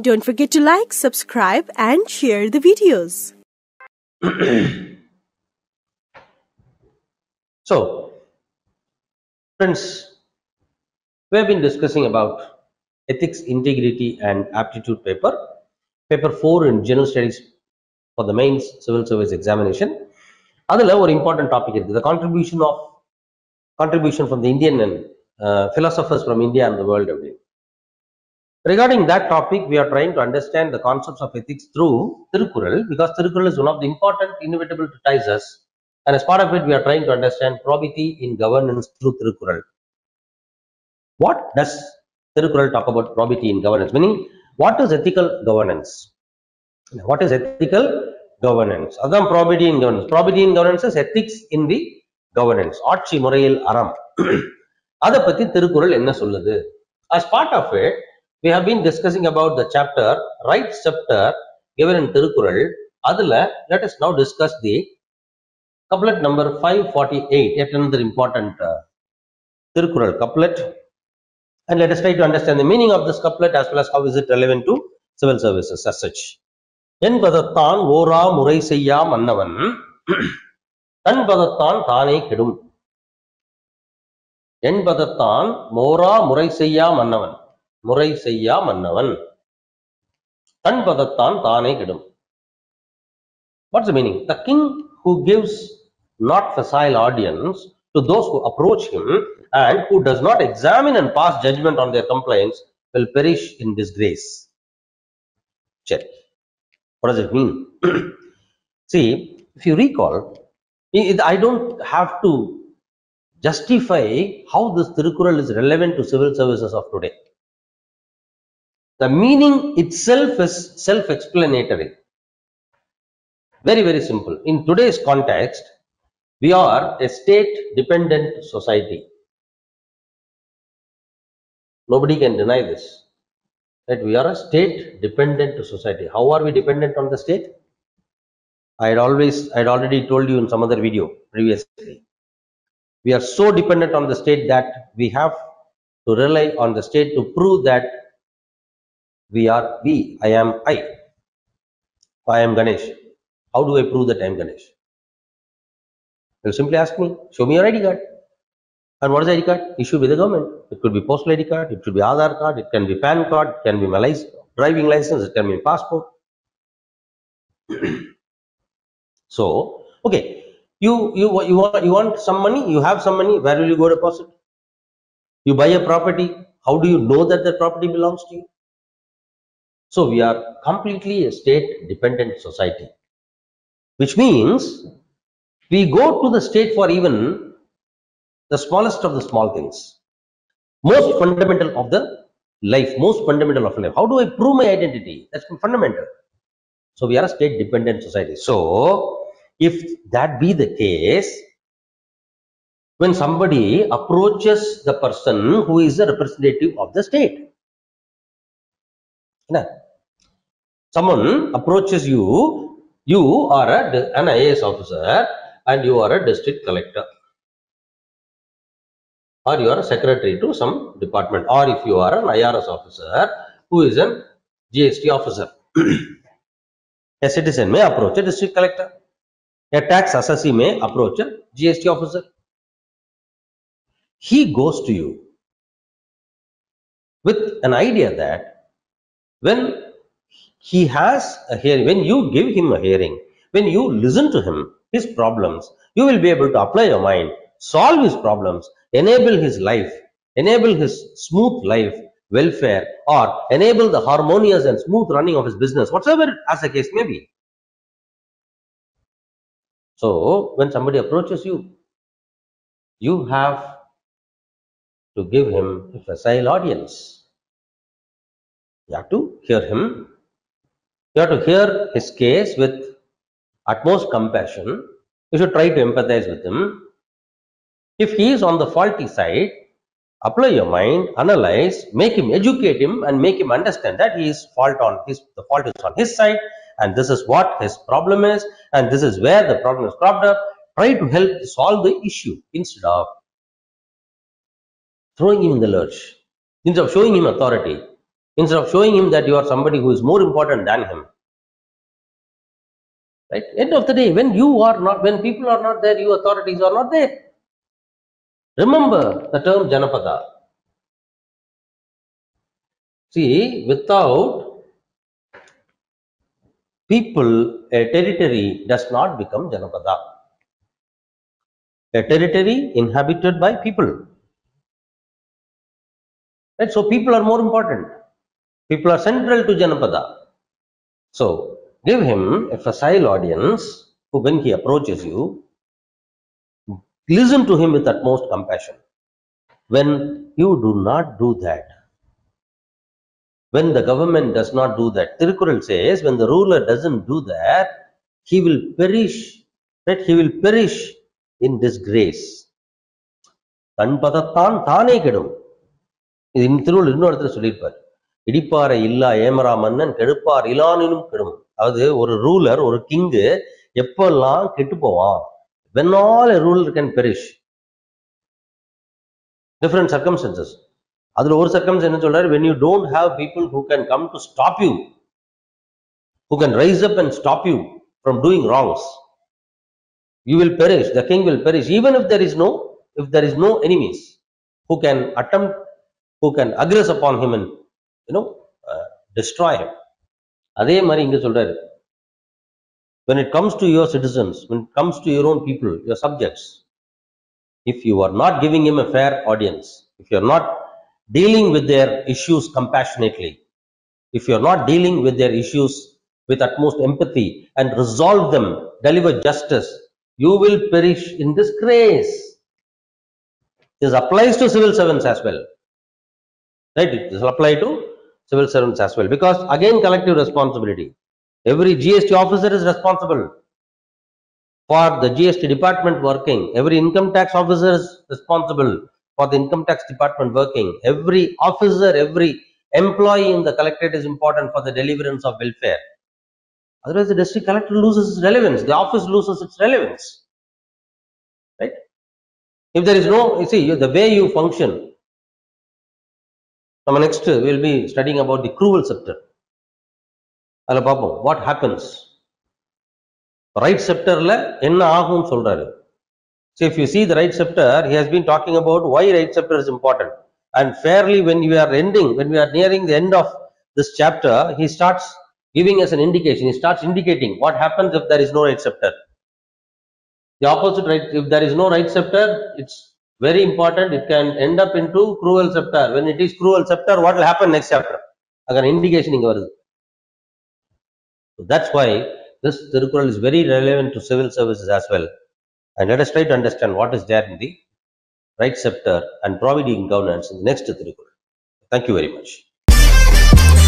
Don't forget to like, subscribe, and share the videos. So, friends, we have been discussing about ethics, integrity, and aptitude paper, paper 4 in general studies for the mains civil service examination. அதில் ஒரு important topic இருக்குது the contribution of contribution from the Indian and uh, philosophers from India and the world அப்படின்னு Regarding that topic, we are trying to understand the concepts of ethics through Tirukkural because Tirukkural is one of the important inevitable treatises and as part of it, we are trying to understand probity in governance through Tirukkural. What does Tirukkural talk about probity in governance? Meaning, what is ethical governance? What is ethical governance? அதான் probity in governance. Probity in governance is ethics in the governance. ஆட்சி முறையில் அறம் அதை பத்தி திருக்குறள் என்ன சொல்லுது as part of it we have been discussing about the chapter right chapter given Thirukkural அதுல let us now discuss the couplet number five forty eight it important Thirukkural couplet and let us try to understand meaning of this couplet as well as how is it relevant to civil services as என்பதத்தான் ஓரா முறை செய்யா மன்னவன். தன்பதத்தான் தானே கெடும். என்பதத்தான் மோரா முறை செய்யா மன்னவன். முறை செய்யா மன்னவன் தன்பதத்தான் தானே கெடும் What's the meaning? The king who gives not facile audience to those who approach him and who does not examine and pass judgment on their complaints will perish in disgrace. Check. What does it mean? See, if you recall, it- I don't have to justify how this Tirukural is relevant to civil services of today. the meaning itself is self-explanatory. Very, very simple. In today's context, we are a state-dependent society. Nobody can deny this. That we are a state-dependent society. How are we dependent on the state? I had always, I had already told you in some other video previously. We are so dependent on the state that we have to rely on the state to prove that we are we. I am I. I am Ganesh. How do I prove that I am Ganesh? They'll simply ask me, show me your ID card. And what is ID card? Issued by the government. It could be postal ID card, it could be Aadhaar card, it can be PAN card, it can be my lic- driving license, it can be passport. so, okay, you you you want you want some money, you have some money, where will you go deposit? You buy a property, how do you know that the property belongs to you? So we are completely a state dependent society, which means we go to the state for even the smallest of the small things, most fundamental of the life, most fundamental of life. How do I prove my identity? That's fundamental. So we are a state dependent society. So if that be the case, when somebody approaches the person who is a representative of the state. You know, someone approaches you, you are a, an IAS officer and you are a district collector. Or you are a secretary to some department. Or if you are an IRS officer who is an GST officer. a citizen may approach a district collector. A tax assessee may approach a GST officer. He goes to you with an idea that when he has a hearing, when you give him a hearing, when you listen to him, his problems, you will be able to apply your mind, solve his problems, enable his life, enable his smooth life, welfare, or enable the harmonious and smooth running of his business, whatever as the case may be. So, when somebody approaches you, you have to give him a facile audience. You have to hear him. You have to hear his case with utmost compassion. You should try to empathize with him. If he is on the faulty side, apply your mind, analyze, make him educate him, and make him understand that he is fault on his the fault is on his side, and this is what his problem is, and this is where the problem is cropped up. Try to help solve the issue instead of throwing him in the lurch, instead of showing him authority. Instead of showing him that you are somebody who is more important than him. Right? End of the day, when you are not, when people are not there, you authorities are not there. Remember the term Janapada. See, without people, a territory does not become Janapada. A territory inhabited by people. Right? So people are more important. People are central to Janapada. So give him a facile audience who, when he approaches you, listen to him with utmost compassion. When you do not do that, when the government does not do that, Tirukkural says, when the ruler doesn't do that, he will perish, right? He will perish in disgrace. தன் பதத்தான் தானே கெடும் இது இன்னொரு இடத்துல சொல்லியிருப்பார் இடிப்பாறை இல்லா ஏமரா மன்னன் கெடுப்பார் இலானினும் கெடும். அதாவது ஒரு ரூலர் ஒரு கிங்கு எப்பெல்லாம் கெட்டு போவான்? When all a ruler can perish different circumstances அதுல ஒரு சர்க்கம்ஸ் என்ன சொல்றாரு? When you don't have people who can come to stop you who can rise up and stop you from doing wrongs you will perish the king will perish even if there is no if there is no enemies who can attack who can aggress upon human and you know uh, destroy him அதே மாதிரி இங்க சொல்றாரு when it comes to your citizens when it comes to your own people your subjects if you are not giving him a fair audience if you are not dealing with their issues compassionately if you are not dealing with their issues with utmost empathy and resolve them deliver justice you will perish in disgrace this applies to civil servants as well right it will apply to civil servants as well. Because again collective responsibility. Every gst officer is responsible for the gst department working. Every income tax officer is responsible for the income tax department working. Every officer every employee in the collectorate is important for the deliverance of welfare. Otherwise the district collector loses its relevance. The office loses its relevance. Right? If there is no you see the way you function நம்ம next we'll be studying about the cruel scepter அதுல பார்ப்போம் what happens right செப்டர்ல என்ன ஆகும்னு சொல்றாரு so if you see the right scepter he has been talking about why right scepter is important and fairly when we are ending when we are nearing the end of this chapter he starts giving us an indication he starts indicating what happens if there is no right scepter the opposite right if there is no right scepter it's very important, it can end up into cruel scepter. When it is cruel scepter, what will happen next chapter? Again, indication in so That's why this Tirukkural is very relevant to civil services as well. And let us try to understand what is there in the right scepter and providing governance in the next Tirukkural. Thank you very much.